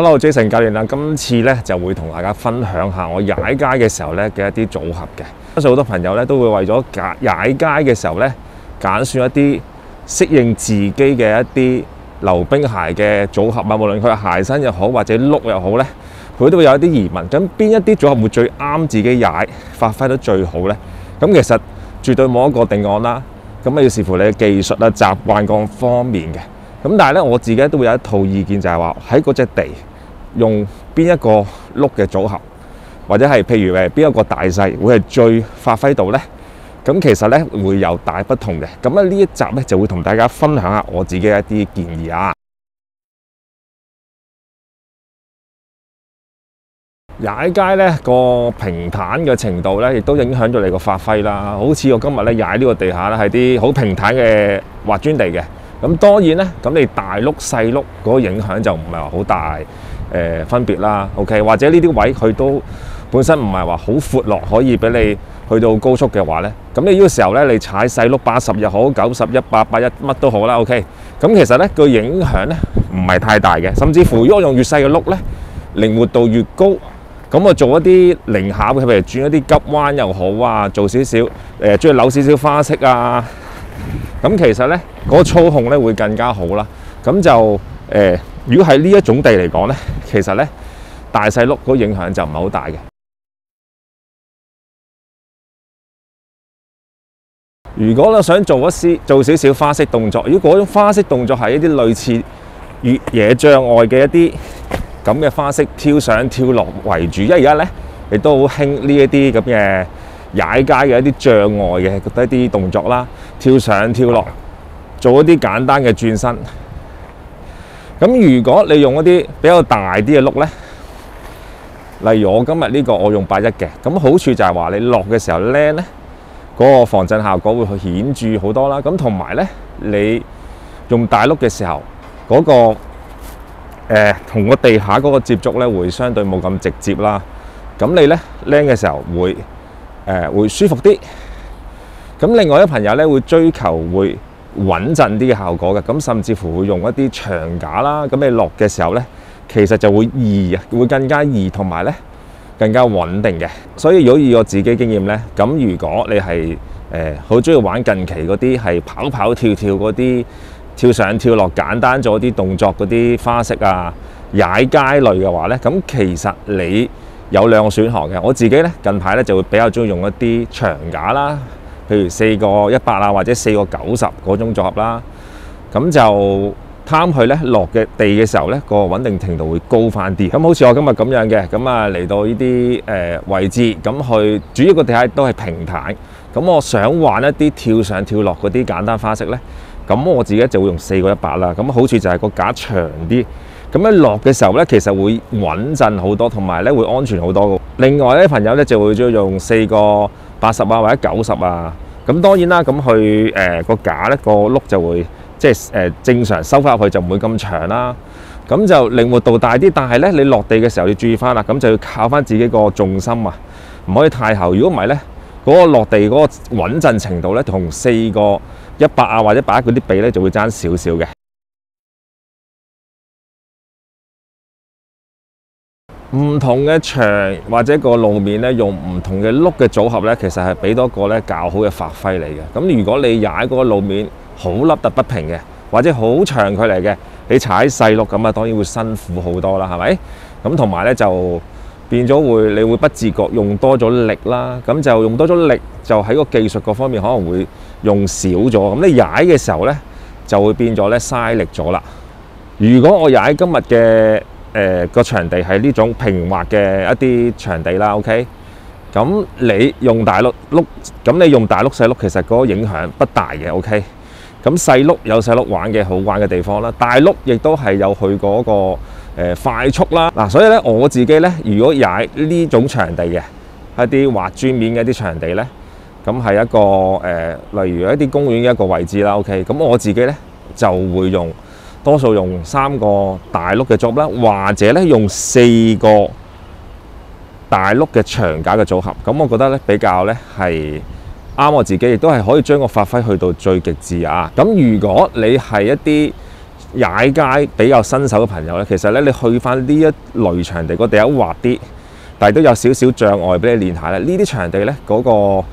Hello，Jason 教練啦，今次咧就會同大家分享下我踩街嘅時候咧嘅一啲組合嘅。相信好多朋友咧都會為咗踩街嘅時候咧揀選一啲適應自己嘅一啲溜冰鞋嘅組合啊，無論佢係鞋身又好或者碌又好咧，佢都會有一啲疑問。咁邊一啲組合會最啱自己踩，發揮得最好咧？咁其實絕對冇一個定案啦。咁啊要視乎你嘅技術啊、習慣各方面嘅。咁但係咧，我自己都會有一套意見，就係話喺嗰隻地用邊一個碌嘅組合，或者係譬如誒邊一個大細會係最發揮到咧。咁其實咧會有大不同嘅。咁咧呢一集咧就會同大家分享下我自己一啲建議啊。踩街咧個平坦嘅程度咧，亦都影響咗你個發揮啦。好似我今日咧踩呢個地下咧係啲好平坦嘅滑磚地嘅。咁當然咧，咁你大碌細碌嗰個影響就唔係話好大誒、分別啦。OK，或者呢啲位佢都本身唔係話好闊落，可以俾你去到高速嘅話咧，咁你呢個時候咧，你踩細碌八十又好，九十一百八一乜都好啦。OK，咁其實咧個影響咧唔係太大嘅，甚至乎如果用越細嘅碌咧，靈活度越高，咁我做一啲靈巧，譬如轉一啲急彎又好啊，做少少誒，中意扭少少花式啊。咁其實咧，嗰、個操控咧會更加好啦。咁就誒、如果喺呢一種地嚟講咧，其實咧大細碌嗰影響就唔係好大嘅。如果你想做一絲做少少花式動作，如果嗰種花式動作係一啲類似越野障礙嘅一啲咁嘅花式跳上跳落為主，因為而家咧亦都好興呢一啲咁嘅。踩街嘅一啲障礙嘅一啲動作啦，跳上跳落，做一啲簡單嘅轉身。咁如果你用一啲比較大啲嘅碌咧，例如我今日呢個我用八一嘅，咁好處就係話你落嘅時候咧咧，嗰個防震效果會去顯著好多啦。咁同埋咧，你用大碌嘅時候，嗰個誒同個地下嗰個接觸咧會相對冇咁直接啦。咁你咧靚嘅時候會。誒會舒服啲，咁另外一朋友咧會追求會穩陣啲嘅效果嘅，咁甚至乎會用一啲長架啦，咁你落嘅時候咧，其實就會易啊，會更加易同埋咧更加穩定嘅。所以如果以我自己經驗咧，咁如果你係誒好中意玩近期嗰啲係跑跑跳跳嗰啲跳上跳落簡單咗啲動作嗰啲花式啊踩街類嘅話咧，咁其實你有兩個選項嘅，我自己咧近排咧就會比較中意用一啲長架啦，譬如四個一百啊，或者四個九十嗰種組合啦。咁就貪佢咧落嘅地嘅時候咧，個穩定程度會高翻啲。咁好似我今日咁樣嘅，咁啊嚟到呢啲誒位置，咁去主要個地下都係平坦。咁我想玩一啲跳上跳落嗰啲簡單花式咧，咁我自己就會用四個一百啦。咁好處就係個架長啲。咁樣落嘅時候咧，其實會穩陣好多，同埋咧會安全好多。另外咧，朋友咧就會中意用四個八十啊，或者九十啊。咁當然啦，咁佢誒個架咧個碌就會即係誒正常收翻入去就唔會咁長啦。咁就靈活度大啲，但係咧你落地嘅時候要注意翻啦。咁就要靠翻自己個重心啊，唔可以太後。如果唔係咧，嗰個落地嗰個穩陣程度咧，同四個一百啊或者百一嗰啲比咧就會爭少少嘅。唔同嘅牆或者個路面咧，用唔同嘅碌嘅組合咧，其實係俾多個咧較好嘅發揮嚟嘅。咁如果你踩嗰個路面好凹凸不平嘅，或者好長距離嘅，你踩細碌咁啊，當然會辛苦好多啦，係咪？咁同埋咧就變咗會，你會不自覺用多咗力啦。咁就用多咗力，就喺個技術各方面可能會用少咗。咁你踩嘅時候咧，就會變咗咧嘥力咗啦。如果我踩今日嘅，誒個、呃、場地係呢種平滑嘅一啲場地啦，OK。咁你用大碌碌，咁你用大碌細碌，其實嗰個影響不大嘅，OK。咁細碌有細碌玩嘅好玩嘅地方啦，大碌亦都係有去嗰、嗰個、快速啦。嗱、所以咧我自己咧，如果踩呢種場地嘅一啲滑磚面嘅一啲場地咧，咁係一個誒、呃，例如一啲公園嘅一個位置啦，OK。咁我自己咧就會用。多數用三個大碌嘅組合啦，或者咧用四個大碌嘅長架嘅組合，咁我覺得咧比較咧係啱我自己，亦都係可以將個發揮去到最極致啊！咁如果你係一啲踩街比較新手嘅朋友咧，其實咧你去翻呢一類場地，個地下滑啲，但係都有少少障礙俾你練下咧。呢啲場地咧嗰、個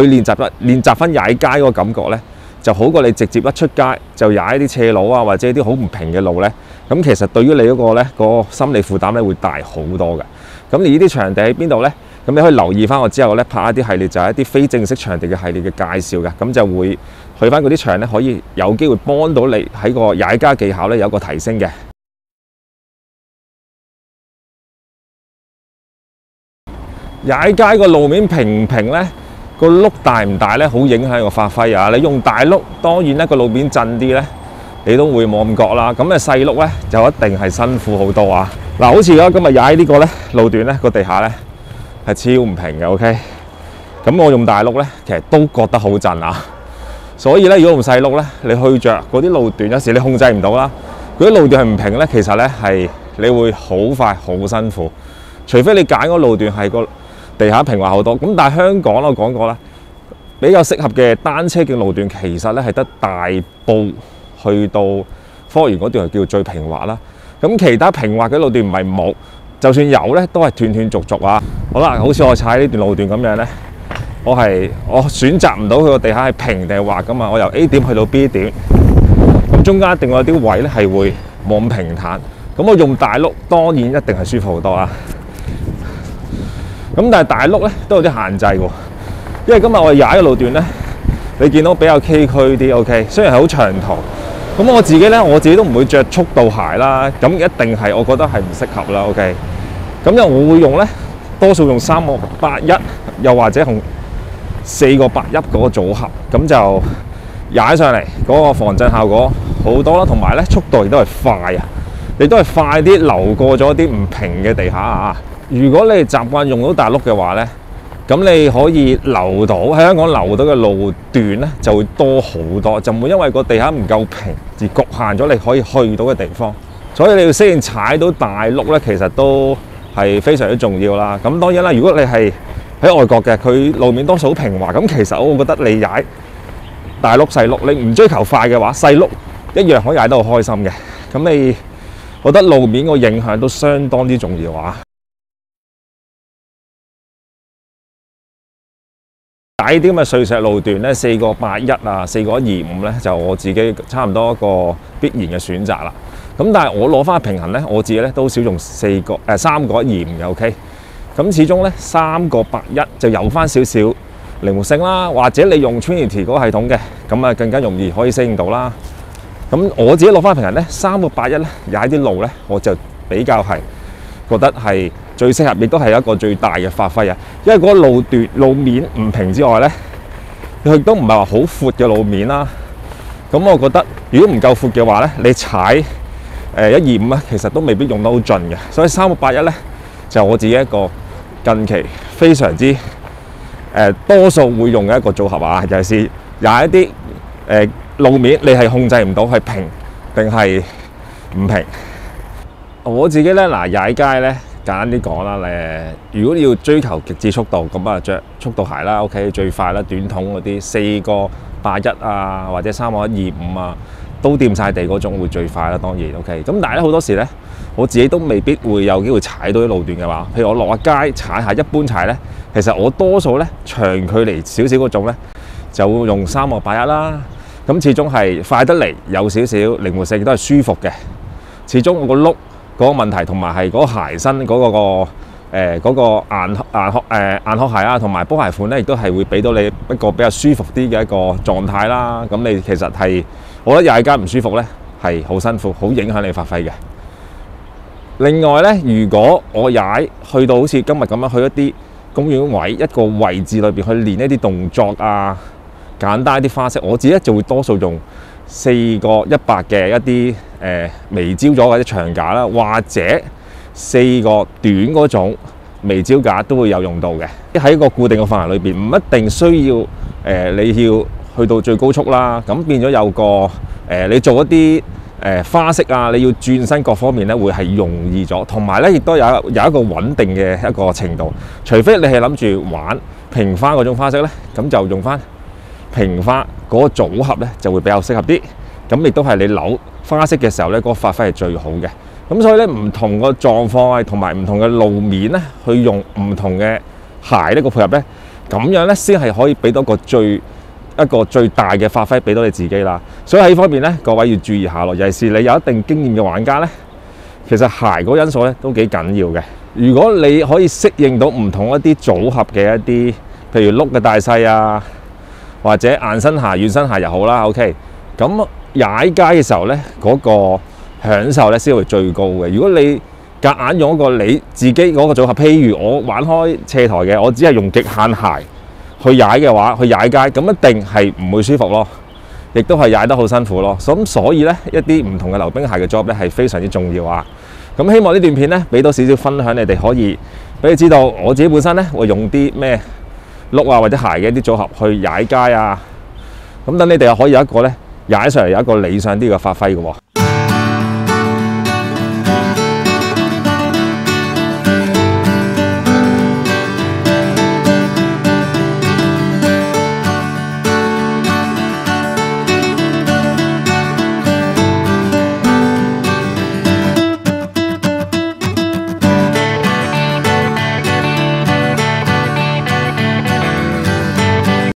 去練習得練習翻踩街嗰個感覺咧，就好過你直接一出街就踩啲斜路啊，或者啲好唔平嘅路咧。咁其實對於你嗰個咧、個心理負擔咧會大好多嘅。咁而呢啲場地喺邊度咧？咁你可以留意翻我之後咧拍一啲系列，就係一啲非正式場地嘅系列嘅介紹嘅，咁就會去翻嗰啲場咧，可以有機會幫到你喺個踩家技巧咧有個提升嘅。踩街個路面平唔平咧，個碌大唔大咧，好影響個發揮啊！你用大碌，當然咧個路面震啲咧，你都會冇咁覺啦。咁啊細碌咧就一定係辛苦好多啊！嗱，好似而家今日踩呢個咧路段咧個地下咧係超唔平嘅，OK。咁我用大碌咧，其實都覺得好震啊。所以咧，如果用細碌咧，你去着嗰啲路段，有時你控制唔到啦。嗰啲路段係唔平咧，其實咧係你會好快好辛苦。除非你揀嗰路段係個地下平滑好多。咁但係香港我講過啦，比較適合嘅單車徑路段其實咧係得大埔去到科園嗰段係叫最平滑啦。咁其他平滑嘅路段唔係冇，就算有咧都係斷斷續續啊。好啦，好似我踩呢段路段咁樣咧。我係我選擇唔到佢個地下係平定滑噶嘛，我由 A 點去到 B 點，咁中間一定有啲位咧係會冇咁平坦，咁我用大碌當然一定係舒服好多啊。咁但係大碌咧都有啲限制喎，因為今日我哋踩嘅路段咧，你見到比較崎嶇啲，OK，雖然係好長途，咁我自己咧我自己都唔會着速度鞋啦，咁一定係我覺得係唔適合啦，OK，咁又我會用咧多數用三個八一，又或者用四個八一嗰個組合，咁就踩上嚟嗰個防震效果好多啦，同埋咧速度亦都係快啊！亦都係快啲流過咗啲唔平嘅地下啊！如果你習慣用到大碌嘅話咧，咁你可以留到喺香港留到嘅路段咧就會多好多，就唔會因為個地下唔夠平而局限咗你可以去到嘅地方。所以你要適應踩到大碌咧，其實都係非常之重要啦。咁當然啦，如果你係喺外國嘅，佢路面多數好平滑，咁其實我覺得你踩大碌細碌，你唔追求快嘅話，細碌一樣可以踩得好開心嘅。咁你覺得路面個影響都相當之重要啊！踩啲咁嘅碎石路段咧，四個八一啊，四個二五咧，就我自己差唔多一個必然嘅選擇啦。咁但係我攞翻平衡咧，我自己咧都少用四個誒三個二五嘅 OK。咁始終咧三個八一就有翻少少靈活性啦，或者你用 Trinity 嗰個系統嘅，咁啊更加容易可以適應到啦。咁我自己攞翻平衡咧，三個八一咧踩啲路咧，我就比較係覺得係最適合，亦都係一個最大嘅發揮啊。因為嗰路段路面唔平之外咧，佢都唔係話好闊嘅路面啦。咁我覺得如果唔夠闊嘅話咧，你踩誒一二五啊，其實都未必用得好盡嘅。所以三六八一咧就我自己一個。近期非常之誒、多數會用嘅一個組合啊，尤其是踩一啲誒、路面，你係控制唔到係平定係唔平。我自己咧嗱踩街咧，簡單啲講啦，誒，如果你要追求極致速度，咁啊着速度鞋啦，OK，最快啦，短筒嗰啲四個八一啊，或者三個一二五啊，都掂晒地嗰種會最快啦，當然 OK。咁但係咧好多時咧。我自己都未必會有機會踩到啲路段嘅話，譬如我落下街踩下，一般踩咧，其實我多數咧長距離少少嗰種咧，就會用三個八一啦。咁始終係快得嚟，有少少靈活性，都係舒服嘅。始終我個碌嗰個問題，同埋係嗰鞋身嗰、嗰個、呃嗰個硬硬殼誒硬殼鞋啊，同埋波鞋款咧，亦都係會俾到你一個比較舒服啲嘅一個狀態啦。咁你其實係我覺得踩街唔舒服咧，係好辛苦，好影響你發揮嘅。另外咧，如果我踩去到好似今日咁樣去一啲公園位一個位置裏邊去練一啲動作啊，簡單啲花式，我自己就會多數用四個一百嘅一啲誒、微焦咗或者長架啦，或者四個短嗰種微焦架都會有用到嘅。喺個固定嘅範圍裏邊，唔一定需要誒、你要去到最高速啦。咁變咗有個誒、你做一啲。誒花式啊，你要轉身各方面咧，會係容易咗，同埋咧亦都有有一個穩定嘅一個程度。除非你係諗住玩平花嗰種花式咧，咁就用翻平花嗰個組合咧，就會比較適合啲。咁亦都係你扭花式嘅時候咧，嗰、個發揮係最好嘅。咁所以咧，唔同個狀況啊，同埋唔同嘅路面咧，去用唔同嘅鞋呢個配合咧，咁樣咧先係可以俾到個最一個最大嘅發揮俾到你自己啦。所以喺呢方面咧，各位要注意下咯。尤其是你有一定經驗嘅玩家咧，其實鞋嗰個因素咧都幾緊要嘅。如果你可以適應到唔同一啲組合嘅一啲，譬如碌嘅大細啊，或者硬身鞋、軟身鞋又好啦，OK。咁踩街嘅時候咧，嗰、個享受咧先會最高嘅。如果你夾硬用一個你自己嗰個組合，譬如我玩開斜台嘅，我只係用極限鞋去踩嘅話，去踩街咁一定係唔會舒服咯，亦都係踩得好辛苦咯。咁所以咧，一啲唔同嘅溜冰鞋嘅 job 咧係非常之重要啊。咁希望呢段片咧俾多少少分享，你哋可以俾你知道我自己本身咧會用啲咩碌啊或者鞋嘅一啲組合去踩街啊。咁等你哋又可以有一個咧踩上嚟有一個理想啲嘅發揮嘅喎。